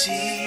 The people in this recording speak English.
see.